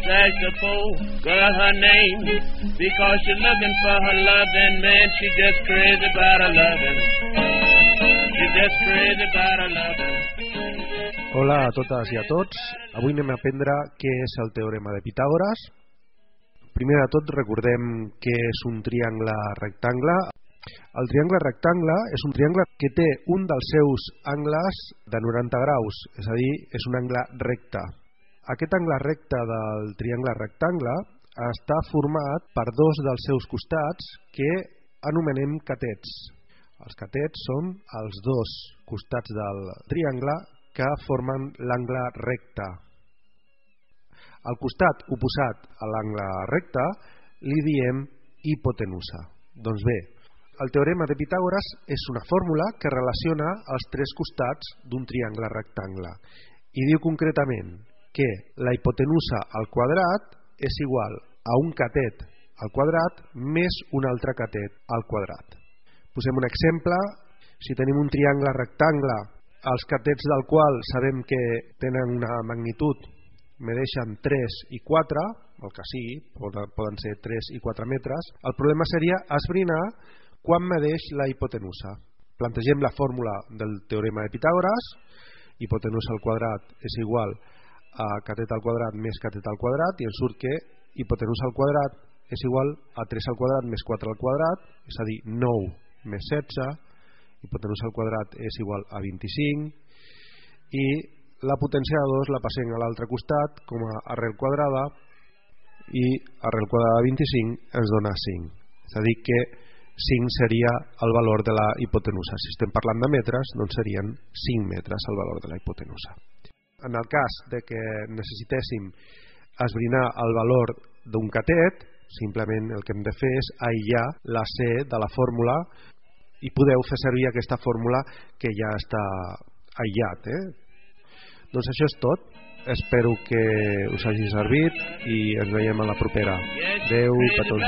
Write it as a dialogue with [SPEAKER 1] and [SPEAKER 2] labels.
[SPEAKER 1] strikes a pole. Girl, her name, because she's looking for her loving man. She just crazy about her loving. She just crazy about her loving.
[SPEAKER 2] Hola a totes i a tots. Avui anem a aprendre què és el teorema de Pitàgores. Primer de tot recordem què és un triangle rectangle. El triangle rectangle és un triangle que té un dels seus angles de 90 graus, és a dir, és un angle recte. Aquest angle recte del triangle rectangle està format per dos dels seus costats que anomenem catets. Els catets són els dos costats del triangle que formen l'angle recte. Al costat oposat a l'angle recte li diem hipotenusa. Doncs bé, el teorema de Pitàgores és una fórmula que relaciona els tres costats d'un triangle rectangle i diu concretament que la hipotenusa al quadrat és igual a un catet al quadrat més un altre catet al quadrat. Posem un exemple. Si tenim un triangle rectangle, els catets del qual sabem que tenen una magnitud, medeixen 3 i 4, el que sigui, poden ser 3 i 4 metres, el problema seria esbrinar quan medeix la hipotenusa. Plantegem la fórmula del teorema de Pitàgores, hipotenusa al quadrat és igual a catet al quadrat més catet al quadrat i ens surt que hipotenusa al quadrat és igual a 3 al quadrat més 4 al quadrat, és a dir, 9 més 16, hipotenusa al quadrat és igual a 25 i la potència de 2 la passem a l'altre costat com a arrel quadrada i arrel quadrada de 25 ens dona 5. És a dir que 5 seria el valor de la hipotenusa. Si estem parlant de metres, doncs serien 5 metres el valor de la hipotenusa. En el cas de que necessitéssim esbrinar el valor d'un catet, simplement el que hem de fer és aïllar la C de la fórmula i podeu fer servir aquesta fórmula que ja està aïllat. Eh? Doncs això és tot. Espero que us hagi servit i ens veiem a la propera. Adéu, petons i.